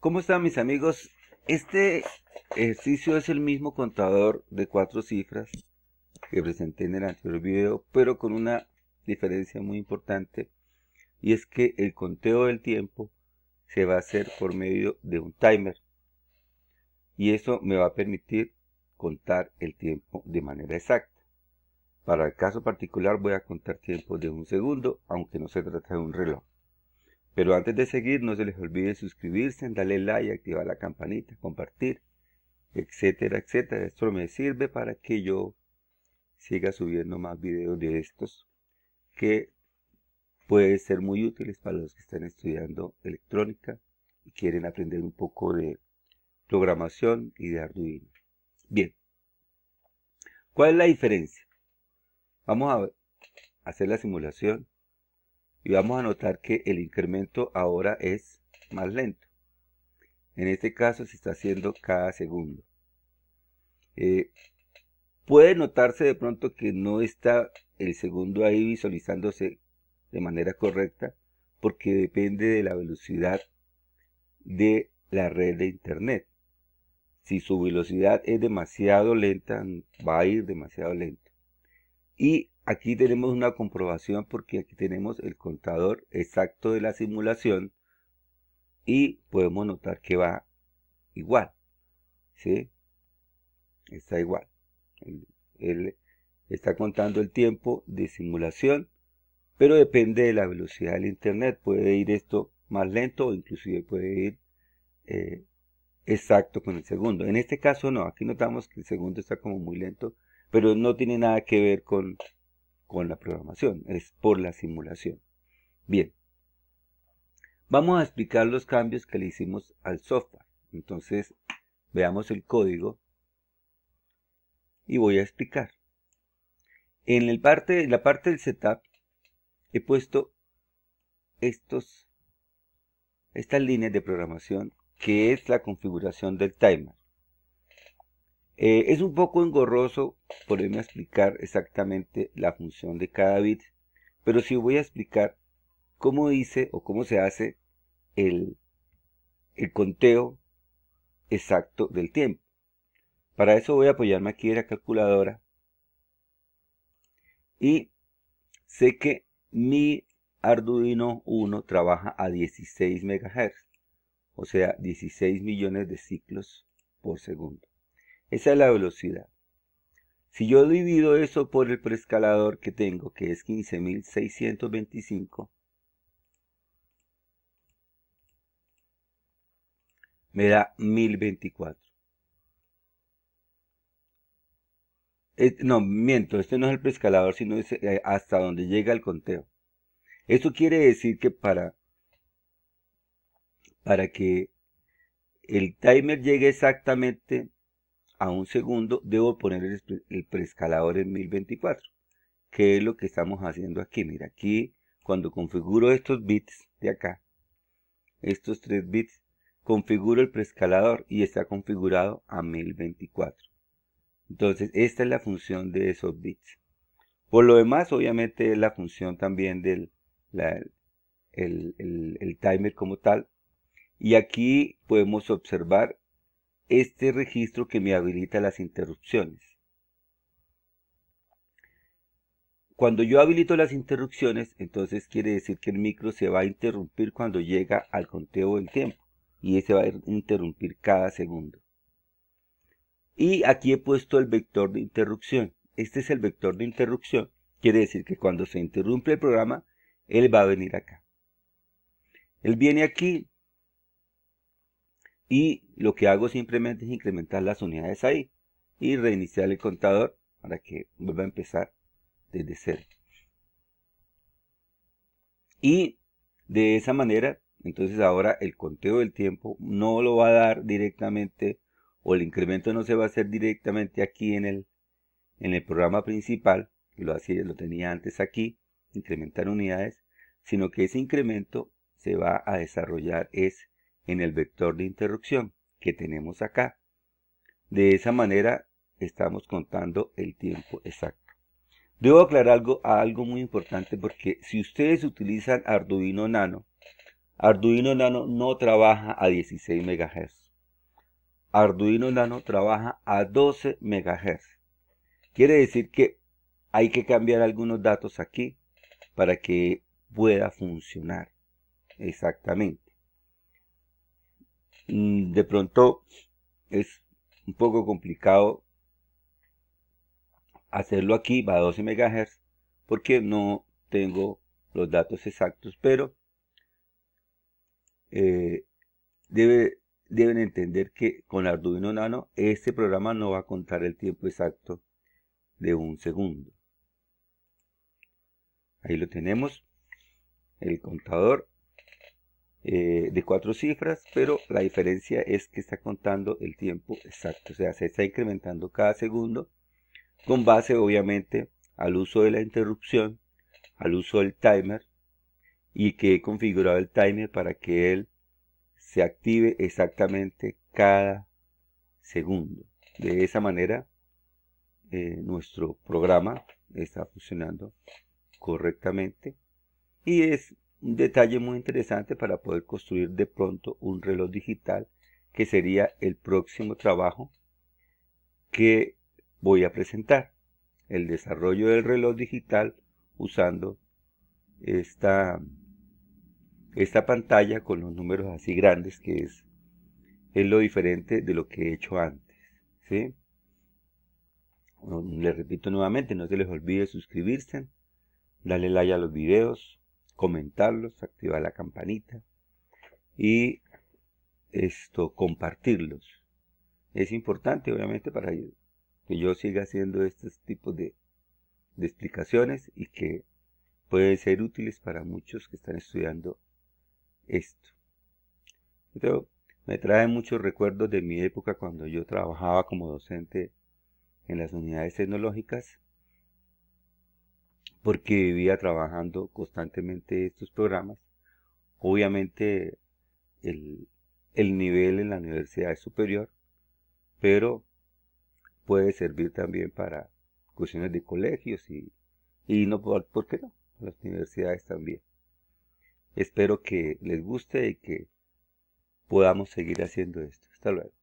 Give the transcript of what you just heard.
¿Cómo están mis amigos? Este ejercicio es el mismo contador de cuatro cifras que presenté en el anterior video, pero con una diferencia muy importante y es que el conteo del tiempo se va a hacer por medio de un timer y eso me va a permitir contar el tiempo de manera exacta. Para el caso particular voy a contar tiempo de un segundo, aunque no se trata de un reloj. Pero antes de seguir, no se les olvide suscribirse, darle like, activar la campanita, compartir, etcétera, etcétera. Esto me sirve para que yo siga subiendo más videos de estos que pueden ser muy útiles para los que están estudiando electrónica y quieren aprender un poco de programación y de Arduino. Bien, ¿cuál es la diferencia? Vamos a hacer la simulación y vamos a notar que el incremento ahora es más lento. En este caso se está haciendo cada segundo. Eh, puede notarse de pronto que no está el segundo ahí visualizándose de manera correcta porque depende de la velocidad de la red de internet. Si su velocidad es demasiado lenta, va a ir demasiado lento. Y aquí tenemos una comprobación porque aquí tenemos el contador exacto de la simulación y podemos notar que va igual. ¿Sí? Está igual. Él, está contando el tiempo de simulación, pero depende de la velocidad del internet. Puede ir esto más lento o inclusive puede ir eh, exacto con el segundo. En este caso no, aquí notamos que el segundo está como muy lento pero no tiene nada que ver con, con la programación, es por la simulación. Bien, vamos a explicar los cambios que le hicimos al software. Entonces, veamos el código y voy a explicar. En el parte, la parte del setup he puesto estos, estas líneas de programación que es la configuración del timer. Eh, es un poco engorroso poderme explicar exactamente la función de cada bit, pero sí voy a explicar cómo dice o cómo se hace el, el conteo exacto del tiempo. Para eso voy a apoyarme aquí en la calculadora y sé que mi Arduino 1 trabaja a 16 MHz, o sea 16 millones de ciclos por segundo. Esa es la velocidad. Si yo divido eso por el preescalador que tengo, que es 15.625, me da 1024. no, miento, este no es el preescalador, sino eh, hasta donde llega el conteo. Esto quiere decir que para, para que el timer llegue exactamente a un segundo, debo poner el, preescalador en 1024, que es lo que estamos haciendo aquí. Mira, aquí cuando configuro estos bits de acá, estos tres bits, configuro el preescalador y está configurado a 1024. Entonces, esta es la función de esos bits. Por lo demás, obviamente, es la función también del el timer como tal. Y aquí podemos observar este registro que me habilita las interrupciones. Cuando yo habilito las interrupciones, entonces quiere decir que el micro se va a interrumpir cuando llega al conteo del tiempo. Y ese va a interrumpir cada segundo. Y aquí he puesto el vector de interrupción. Este es el vector de interrupción. Quiere decir que cuando se interrumpe el programa, él va a venir acá. Él viene aquí, y lo que hago simplemente es incrementar las unidades ahí y reiniciar el contador para que vuelva a empezar desde cero. Y de esa manera, entonces ahora el conteo del tiempo no lo va a dar directamente o el incremento no se va a hacer directamente aquí en el, en el programa principal, lo hacía, lo tenía antes aquí, incrementar unidades, sino que ese incremento se va a desarrollar es en el vector de interrupción que tenemos acá. De esa manera estamos contando el tiempo exacto. Debo aclarar algo, algo muy importante porque si ustedes utilizan Arduino Nano, Arduino Nano no trabaja a 16 MHz. Arduino Nano trabaja a 12 MHz. Quiere decir que hay que cambiar algunos datos aquí para que pueda funcionar exactamente. De pronto es un poco complicado hacerlo aquí, va a 12 MHz, porque no tengo los datos exactos, pero eh, debe, deben entender que con Arduino Nano este programa no va a contar el tiempo exacto de un segundo. Ahí lo tenemos, el contador eh, de cuatro cifras, pero la diferencia es que está contando el tiempo exacto, o sea, se está incrementando cada segundo con base obviamente al uso de la interrupción, al uso del timer y que he configurado el timer para que él se active exactamente cada segundo. De esa manera eh, nuestro programa está funcionando correctamente y es un detalle muy interesante para poder construir de pronto un reloj digital que sería el próximo trabajo que voy a presentar el desarrollo del reloj digital usando esta, esta pantalla con los números así grandes que es, es lo diferente de lo que he hecho antes. ¿sí? Les repito nuevamente, no se les olvide suscribirse, darle like a los videos, comentarlos, activar la campanita y esto compartirlos. Es importante obviamente para que yo siga haciendo estos tipos de, de explicaciones y que pueden ser útiles para muchos que están estudiando esto. me trae muchos recuerdos de mi época cuando yo trabajaba como docente en las unidades tecnológicas porque vivía trabajando constantemente estos programas. Obviamente el, el nivel en la universidad es superior, pero puede servir también para cuestiones de colegios y, y no, ¿por qué no? Las universidades también. Espero que les guste y que podamos seguir haciendo esto. Hasta luego.